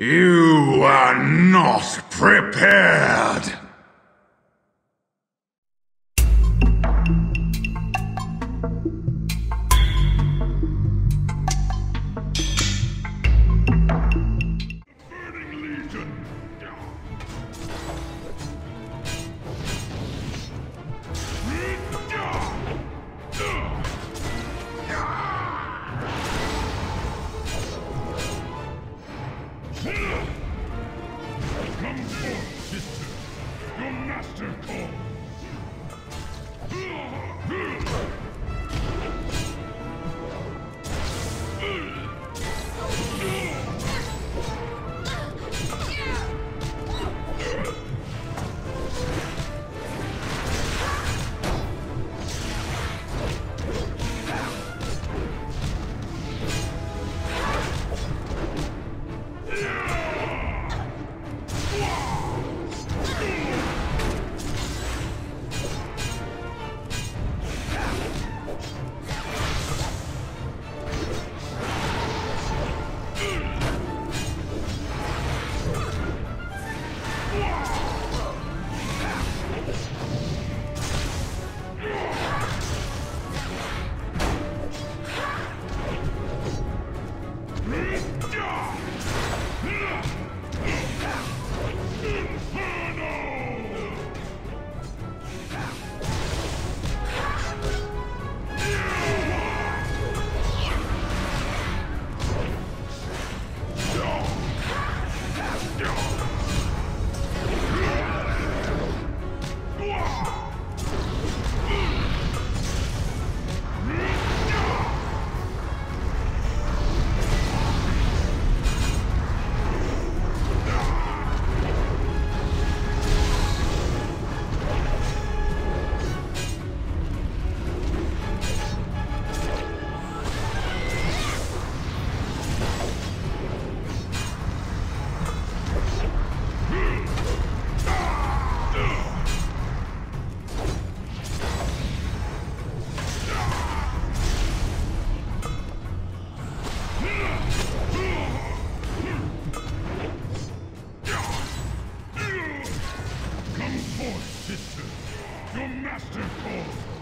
You are not prepared! Damn. master course!